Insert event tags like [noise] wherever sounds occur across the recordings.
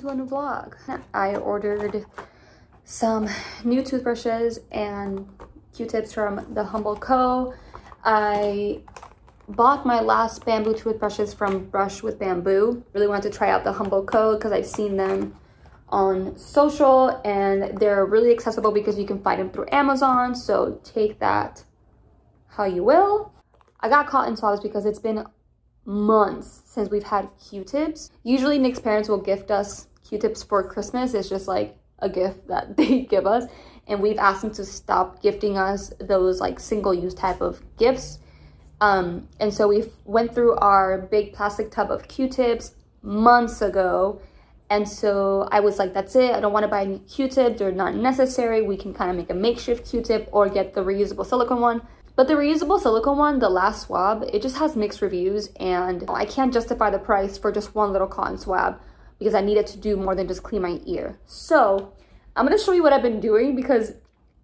a new vlog. I ordered some new toothbrushes and Q-tips from the Humble Co. I bought my last bamboo toothbrushes from Brush with Bamboo. Really wanted to try out the Humble Co. because I've seen them on social and they're really accessible because you can find them through Amazon. So take that how you will. I got cotton swabs because it's been months since we've had Q-tips. Usually Nick's parents will gift us Q-tips for Christmas. It's just like a gift that [laughs] they give us. And we've asked them to stop gifting us those like single-use type of gifts. Um, and so we went through our big plastic tub of Q-tips months ago. And so I was like, that's it. I don't want to buy any Q-tips. They're not necessary. We can kind of make a makeshift Q-tip or get the reusable silicone one. But the reusable silicone one, the last swab, it just has mixed reviews and I can't justify the price for just one little cotton swab because I needed to do more than just clean my ear. So I'm gonna show you what I've been doing because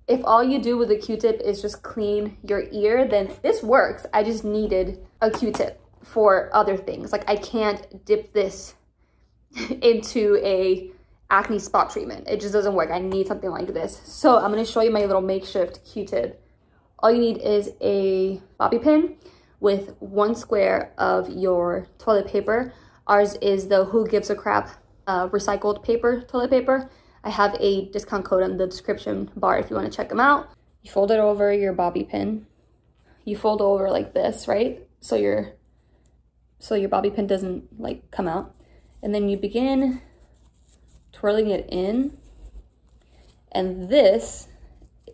if all you do with a Q-tip is just clean your ear, then this works. I just needed a Q-tip for other things. Like I can't dip this [laughs] into a acne spot treatment. It just doesn't work. I need something like this. So I'm gonna show you my little makeshift Q-tip all you need is a bobby pin with one square of your toilet paper. Ours is the Who Gives a Crap uh, recycled paper toilet paper. I have a discount code in the description bar if you want to check them out. You fold it over your bobby pin. You fold over like this, right? So your so your bobby pin doesn't like come out. And then you begin twirling it in. And this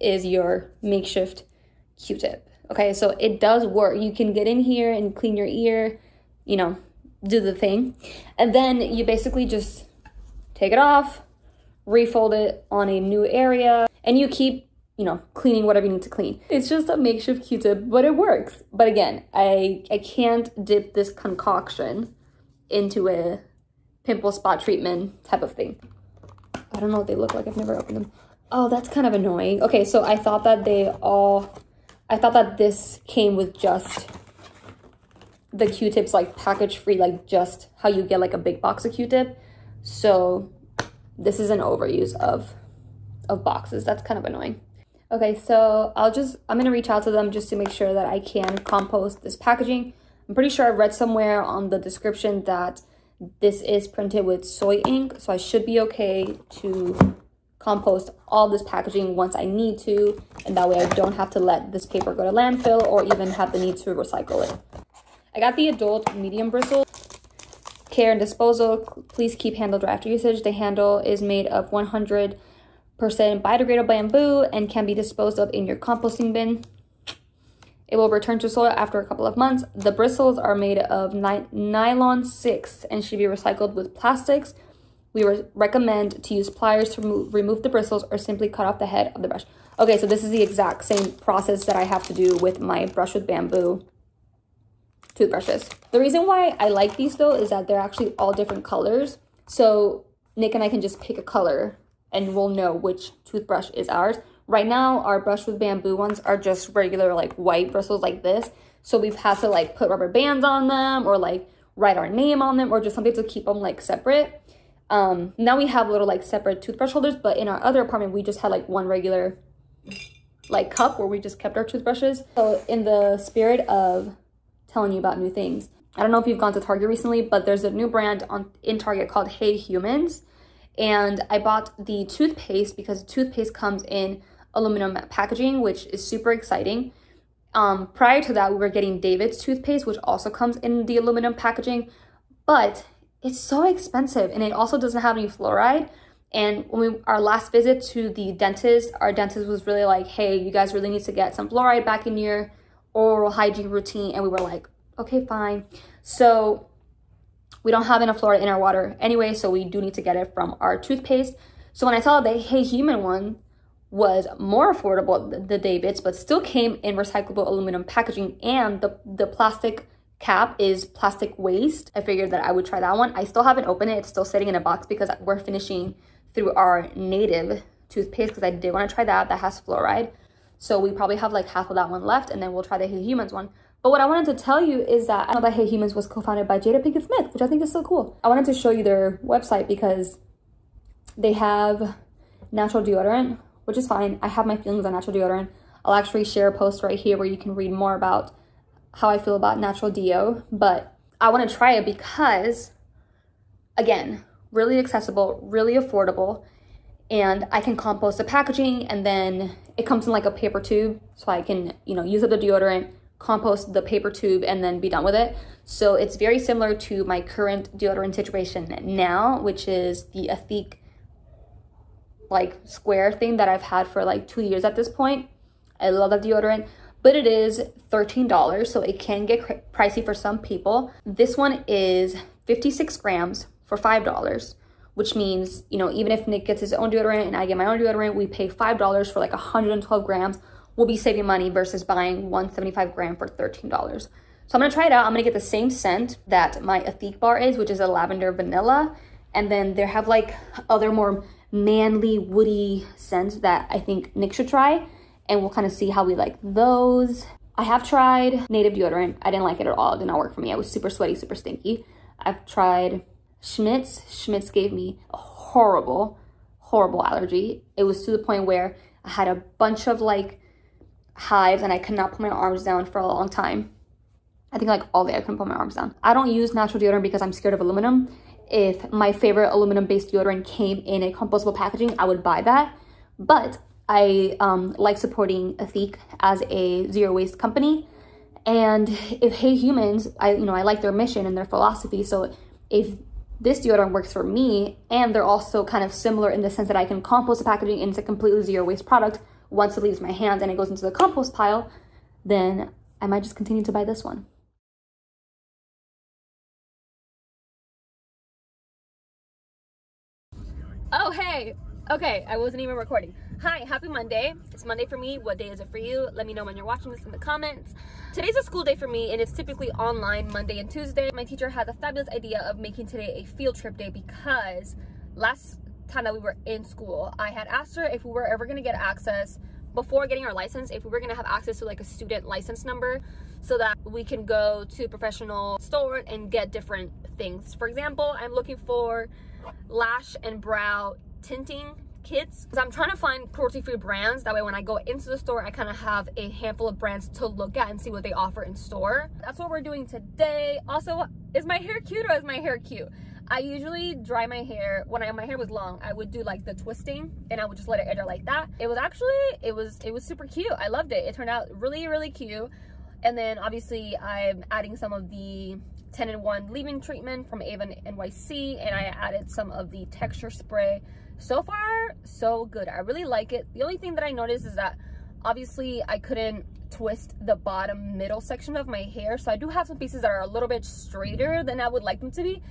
is your makeshift Q-tip. Okay, so it does work. You can get in here and clean your ear, you know, do the thing. And then you basically just take it off, refold it on a new area, and you keep, you know, cleaning whatever you need to clean. It's just a makeshift Q-tip, but it works. But again, I, I can't dip this concoction into a pimple spot treatment type of thing. I don't know what they look like. I've never opened them. Oh, that's kind of annoying. Okay, so I thought that they all I thought that this came with just the Q-tips like package free, like just how you get like a big box of Q-tip. So this is an overuse of, of boxes. That's kind of annoying. Okay, so I'll just, I'm going to reach out to them just to make sure that I can compost this packaging. I'm pretty sure I read somewhere on the description that this is printed with soy ink, so I should be okay to compost all this packaging once I need to, and that way I don't have to let this paper go to landfill or even have the need to recycle it. I got the adult medium bristle. Care and disposal, please keep handle dry after usage. The handle is made of 100% biodegradable bamboo and can be disposed of in your composting bin. It will return to soil after a couple of months. The bristles are made of ny nylon 6 and should be recycled with plastics we re recommend to use pliers to remove, remove the bristles or simply cut off the head of the brush. Okay, so this is the exact same process that I have to do with my brush with bamboo toothbrushes. The reason why I like these though is that they're actually all different colors. So Nick and I can just pick a color and we'll know which toothbrush is ours. Right now, our brush with bamboo ones are just regular like white bristles like this. So we've had to like put rubber bands on them or like write our name on them or just something to keep them like separate. Um, now we have little like separate toothbrush holders, but in our other apartment, we just had like one regular like cup where we just kept our toothbrushes. So in the spirit of telling you about new things, I don't know if you've gone to Target recently, but there's a new brand on in Target called Hey Humans. And I bought the toothpaste because toothpaste comes in aluminum packaging, which is super exciting. Um, prior to that, we were getting David's toothpaste, which also comes in the aluminum packaging. But it's so expensive and it also doesn't have any fluoride. And when we, our last visit to the dentist, our dentist was really like, hey, you guys really need to get some fluoride back in your oral hygiene routine. And we were like, okay, fine. So we don't have enough fluoride in our water anyway, so we do need to get it from our toothpaste. So when I saw the Hey Human one was more affordable, the, the David's, but still came in recyclable aluminum packaging and the, the plastic cap is plastic waste. I figured that I would try that one. I still haven't opened it. It's still sitting in a box because we're finishing through our native toothpaste because I did want to try that. That has fluoride. So we probably have like half of that one left and then we'll try the Hey Humans one. But what I wanted to tell you is that I know that Hey Humans was co-founded by Jada Pinkett Smith, which I think is so cool. I wanted to show you their website because They have natural deodorant, which is fine. I have my feelings on natural deodorant. I'll actually share a post right here where you can read more about how I feel about natural deo, but I want to try it because, again, really accessible, really affordable, and I can compost the packaging and then it comes in like a paper tube so I can, you know, use up the deodorant, compost the paper tube and then be done with it. So it's very similar to my current deodorant situation now, which is the Ethique like square thing that I've had for like two years at this point. I love that deodorant, but it is $13, so it can get pricey for some people. This one is 56 grams for $5 which means, you know, even if Nick gets his own deodorant and I get my own deodorant, we pay $5 for like 112 grams. We'll be saving money versus buying 175 gram for $13. So I'm gonna try it out. I'm gonna get the same scent that my Ethique bar is, which is a lavender vanilla. And then they have like other more manly, woody scents that I think Nick should try. And we'll kind of see how we like those. I have tried native deodorant. I didn't like it at all. It did not work for me. I was super sweaty, super stinky. I've tried Schmidt's, Schmidt's gave me a horrible, horrible allergy. It was to the point where I had a bunch of like hives and I could not put my arms down for a long time. I think like all day I couldn't put my arms down. I don't use natural deodorant because I'm scared of aluminum. If my favorite aluminum based deodorant came in a compostable packaging, I would buy that. But I um, like supporting Ethique as a zero waste company. And if Hey Humans, I you know I like their mission and their philosophy. So if this deodorant works for me and they're also kind of similar in the sense that I can compost the packaging into completely zero waste product once it leaves my hands and it goes into the compost pile, then I might just continue to buy this one. Oh, hey, Okay, I wasn't even recording. Hi, happy Monday. It's Monday for me. What day is it for you? Let me know when you're watching this in the comments. Today's a school day for me and it's typically online Monday and Tuesday. My teacher had the fabulous idea of making today a field trip day because last time that we were in school, I had asked her if we were ever gonna get access before getting our license, if we were gonna have access to like a student license number so that we can go to professional store and get different things. For example, I'm looking for lash and brow tinting kits because I'm trying to find cruelty-free brands. That way when I go into the store, I kind of have a handful of brands to look at and see what they offer in store. That's what we're doing today. Also, is my hair cute or is my hair cute? I usually dry my hair when I, my hair was long. I would do like the twisting and I would just let it air like that. It was actually, it was, it was super cute. I loved it. It turned out really, really cute. And then obviously I'm adding some of the 10 in 1 leave-in treatment from Eva NYC and I added some of the texture spray so far so good. I really like it. The only thing that i noticed is that obviously i couldn't twist the bottom middle section of my hair so i do have some pieces that are a little bit straighter than i would like them to be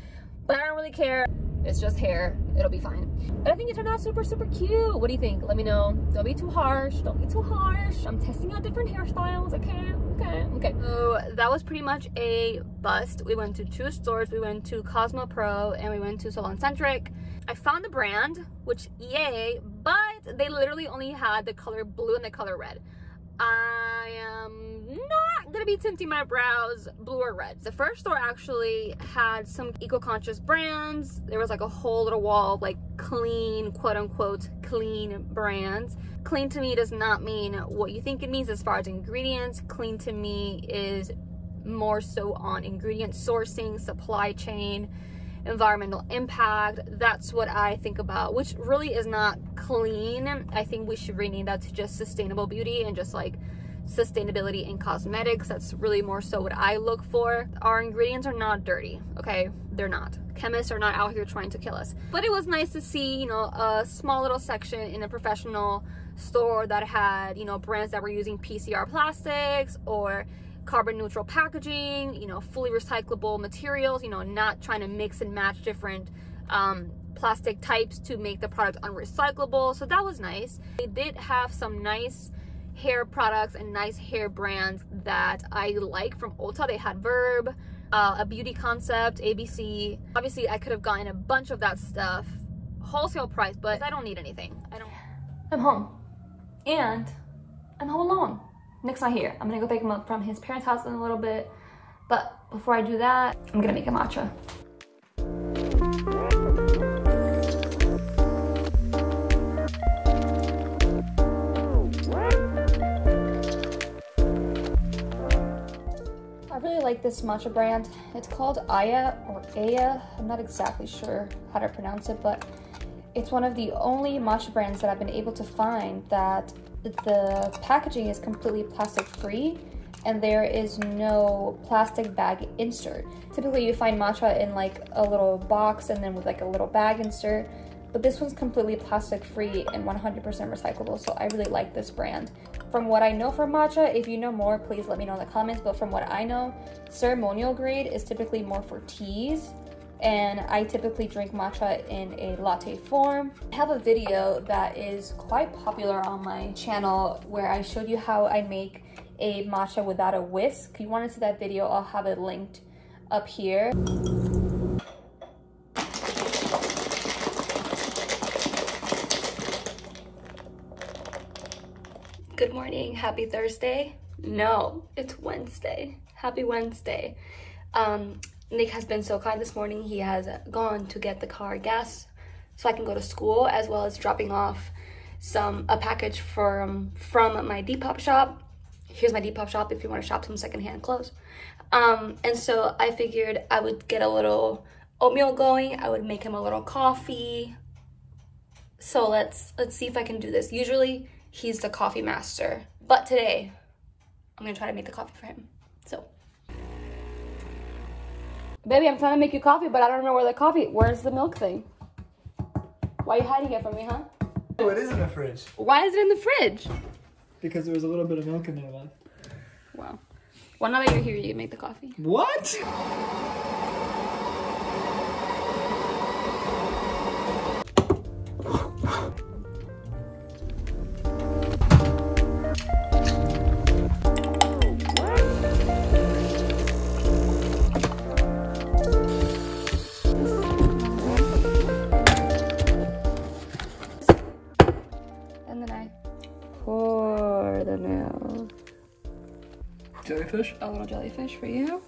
but i don't really care. It's just hair. It'll be fine. But i think it turned out super super cute. What do you think? Let me know. Don't be too harsh. Don't be too harsh. I'm testing out different hairstyles. Okay okay okay. So that was pretty much a bust. We went to two stores. We went to CosmoPro and we went to SalonCentric I found the brand, which yay, but they literally only had the color blue and the color red. I am not gonna be tinting my brows blue or red. The first store actually had some eco-conscious brands. There was like a whole little wall of like clean, quote unquote, clean brands. Clean to me does not mean what you think it means as far as ingredients. Clean to me is more so on ingredient sourcing, supply chain, environmental impact. That's what I think about, which really is not clean. I think we should rename that to just sustainable beauty and just like sustainability in cosmetics. That's really more so what I look for. Our ingredients are not dirty, okay? They're not. Chemists are not out here trying to kill us. But it was nice to see, you know, a small little section in a professional store that had, you know, brands that were using PCR plastics or carbon neutral packaging, you know, fully recyclable materials, you know, not trying to mix and match different um, plastic types to make the product unrecyclable. So that was nice. They did have some nice hair products and nice hair brands that I like from Ulta. They had Verb, uh, a beauty concept, ABC. Obviously, I could have gotten a bunch of that stuff wholesale price, but I don't need anything. I don't. I'm home and I'm home alone. Nick's not here. I'm gonna go pick him up from his parents' house in a little bit. But before I do that, I'm gonna make a matcha. I really like this matcha brand. It's called Aya or Aya. I'm not exactly sure how to pronounce it, but it's one of the only matcha brands that I've been able to find that the packaging is completely plastic free and there is no plastic bag insert. Typically you find matcha in like a little box and then with like a little bag insert, but this one's completely plastic free and 100% recyclable, so I really like this brand. From what I know from matcha, if you know more, please let me know in the comments, but from what I know, ceremonial grade is typically more for teas, and I typically drink matcha in a latte form. I have a video that is quite popular on my channel where I showed you how I make a matcha without a whisk. If you want to see that video, I'll have it linked up here. Good morning, happy Thursday. No, it's Wednesday. Happy Wednesday. Um, Nick has been so kind this morning. He has gone to get the car gas so I can go to school as well as dropping off some a package from from my Depop shop. Here's my Depop shop if you want to shop some secondhand clothes. Um, and so I figured I would get a little oatmeal going. I would make him a little coffee. So let's let's see if I can do this. Usually he's the coffee master, but today I'm gonna try to make the coffee for him. So Baby, I'm trying to make you coffee, but I don't know where the coffee, where's the milk thing? Why are you hiding it from me, huh? Oh, it is in the fridge. Why is it in the fridge? Because there was a little bit of milk in there left. Wow. Well, now that you're here, you can make the coffee. What? Jellyfish? A little jellyfish for you.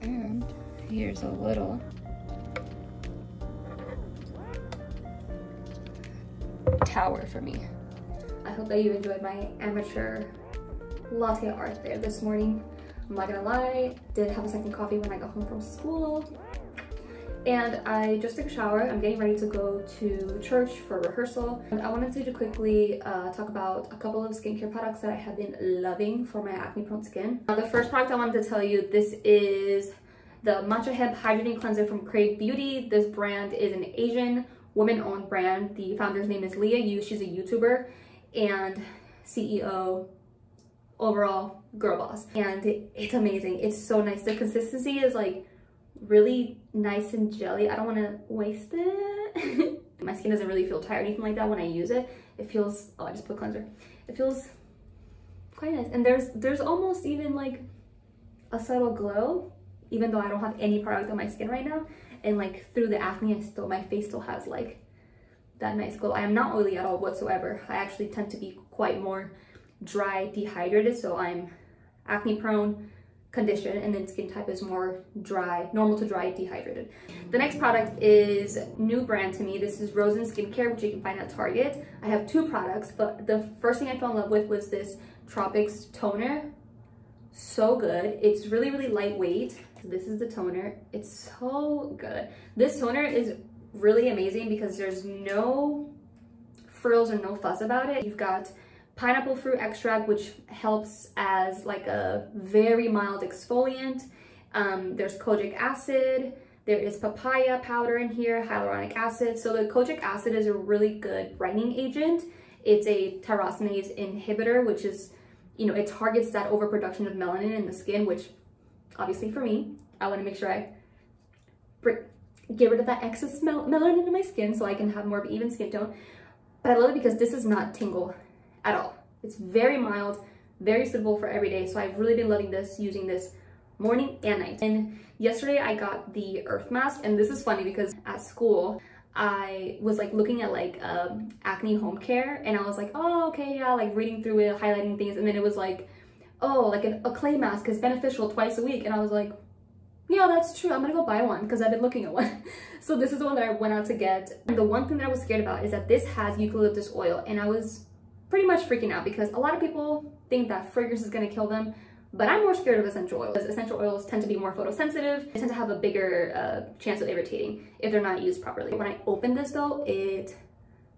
And here's a little tower for me. I hope that you enjoyed my amateur latte art there this morning. I'm not gonna lie, did have a second coffee when I got home from school and I just took a shower. I'm getting ready to go to church for rehearsal. And I wanted to quickly uh, talk about a couple of skincare products that I have been loving for my acne prone skin. Now, the first product I wanted to tell you, this is the Matcha Hemp Hydrating Cleanser from Krave Beauty. This brand is an Asian woman-owned brand. The founder's name is Liah Yoo. She's a YouTuber and CEO overall girl boss and it's amazing it's so nice the consistency is like really nice and jelly. I don't want to waste it. [laughs] My skin doesn't really feel tired or anything like that when I use it. It feels, oh, I just put cleanser. It feels quite nice. And there's, there's almost even like a subtle glow, even though I don't have any product on my skin right now. And like through the acne, I still, my face still has like that nice glow. I am not oily at all whatsoever. I actually tend to be quite more dry, dehydrated. So I'm acne prone, condition and then skin type is more dry, normal to dry, dehydrated. The next product is new brand to me. This is Rosen Skincare, which you can find at Target. I have two products, but the first thing I fell in love with was this Tropics toner. So good. It's really, really lightweight. This is the toner. It's so good. This toner is really amazing because there's no frills or no fuss about it. You've got pineapple fruit extract, which helps as like a very mild exfoliant. Um, there's kojic acid. There is papaya powder in here, hyaluronic acid. So the kojic acid is a really good brightening agent. It's a tyrosinase inhibitor, which is, you know, it targets that overproduction of melanin in the skin, which obviously for me, I want to make sure I get rid of that excess mel melanin in my skin so I can have more of an even skin tone. But I love it because this is not tingle at all. It's very mild, very suitable for every day. So I've really been loving this, using this morning and night. And yesterday I got the earth mask and this is funny because at school, I was like looking at like um, acne home care and I was like, oh, okay, yeah, like reading through it, highlighting things. And then it was like, oh, like an, a clay mask is beneficial twice a week. And I was like, yeah, that's true. I'm gonna go buy one because I've been looking at one. [laughs] so this is the one that I went out to get. And the one thing that I was scared about is that this has eucalyptus oil and I was pretty much freaking out because a lot of people think that fragrance is gonna kill them, but I'm more scared of essential oils. Essential oils tend to be more photosensitive. They tend to have a bigger uh, chance of irritating if they're not used properly. When I opened this though, it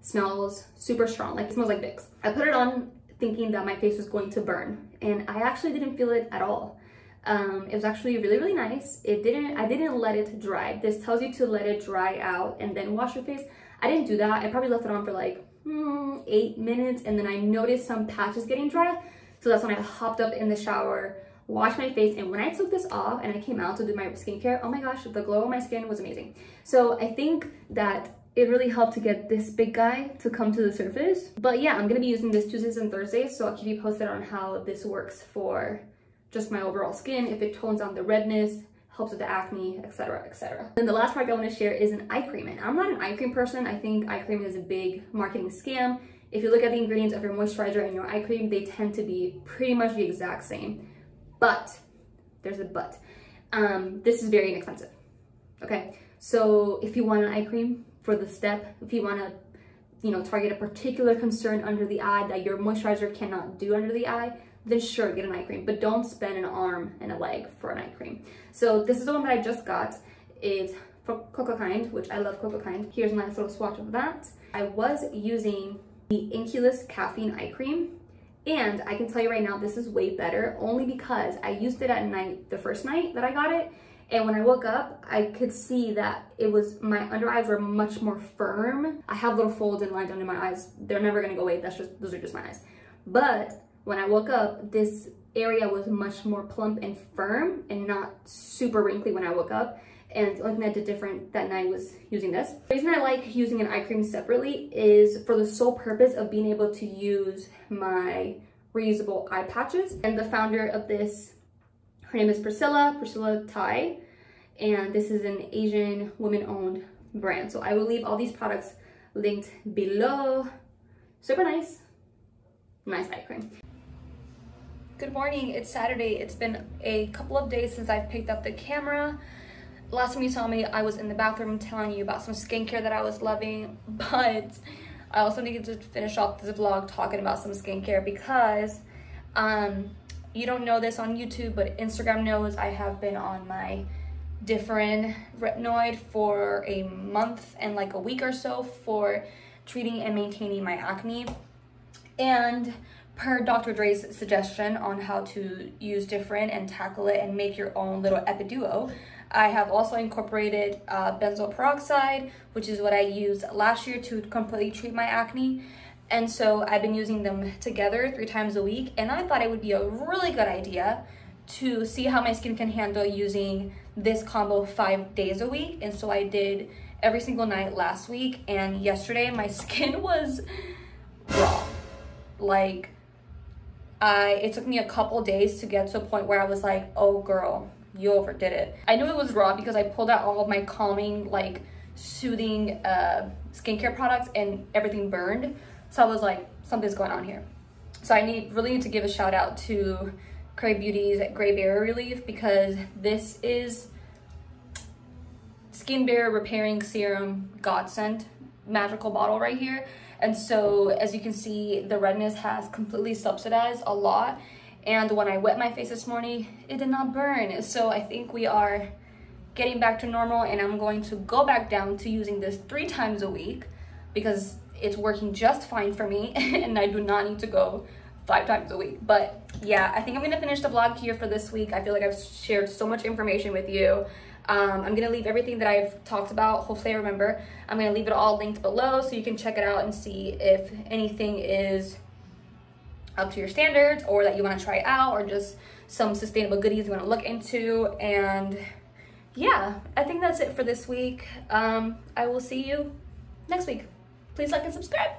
smells super strong. Like it smells like Vicks. I put it on thinking that my face was going to burn and I actually didn't feel it at all. Um, it was actually really, really nice. It didn't, I didn't let it dry. This tells you to let it dry out and then wash your face. I didn't do that. I probably left it on for like hmm, eight minutes and then I noticed some patches getting dry. So that's when I hopped up in the shower, washed my face, and when I took this off and I came out to do my skincare, oh my gosh, the glow on my skin was amazing. So I think that it really helped to get this big guy to come to the surface. But yeah, I'm gonna be using this Tuesdays and Thursdays, so I'll keep you posted on how this works for just my overall skin, if it tones down the redness, helps with the acne, etc, etc. Then the last product I wanna share is an eye cream. And I'm not an eye cream person. I think eye cream is a big marketing scam. If you look at the ingredients of your moisturizer and your eye cream, they tend to be pretty much the exact same. But, there's a but, um, this is very inexpensive, okay? So if you want an eye cream for the step, if you wanna you know, target a particular concern under the eye that your moisturizer cannot do under the eye, then sure, get an eye cream, but don't spend an arm and a leg for an eye cream. So this is the one that I just got. It's for Cocokind, which I love Coco Kind. Here's nice little swatch of that. I was using the INKEY List Caffeine Eye Cream. And I can tell you right now, this is way better only because I used it at night, the first night that I got it. And when I woke up, I could see that it was, my under eyes were much more firm. I have little folds and lines under my eyes. They're never gonna go away. That's just, those are just my eyes. But when I woke up, this area was much more plump and firm and not super wrinkly when I woke up. And looking at the different that night was using this. The reason I like using an eye cream separately is for the sole purpose of being able to use my reusable eye patches. And the founder of this, her name is Priscilla, Priscilla Tsai. And this is an Asian woman-owned brand. So I will leave all these products linked below. Super nice, nice eye cream. Good morning, it's Saturday. It's been a couple of days since I've picked up the camera last time you saw me, I was in the bathroom telling you about some skincare that I was loving, [laughs] but I also needed to finish off this vlog talking about some skincare because um, you don't know this on YouTube, but Instagram knows I have been on my Differin retinoid for a month and like a week or so for treating and maintaining my acne. And per Dr. Dray's suggestion on how to use Differin and tackle it and make your own little epiduo, I have also incorporated uh, benzoyl peroxide, which is what I used last year to completely treat my acne. And so I've been using them together three times a week. And I thought it would be a really good idea to see how my skin can handle using this combo five days a week. And so I did every single night last week. And yesterday my [laughs] skin was raw. Like, I, it took me a couple days to get to a point where I was like, oh girl, you overdid it. I knew it was raw because I pulled out all of my calming, like soothing uh, skincare products and everything burned. So I was like, something's going on here. So I need really need to give a shout out to Krave Beauty's Great Barrier Relief because this is Skin Barrier Repairing Serum Godsend magical bottle right here. And so as you can see, the redness has completely subsidized a lot and when I wet my face this morning, it did not burn. So I think we are getting back to normal and I'm going to go back down to using this three times a week because it's working just fine for me [laughs] and I do not need to go five times a week. But yeah, I think I'm gonna finish the vlog here for this week. I feel like I've shared so much information with you. Um, I'm gonna leave everything that I've talked about, hopefully I remember. I'm gonna leave it all linked below so you can check it out and see if anything is up to your standards or that you want to try out or just some sustainable goodies you want to look into. And yeah i think that's it for this week. Um i will see you next week. Please like and subscribe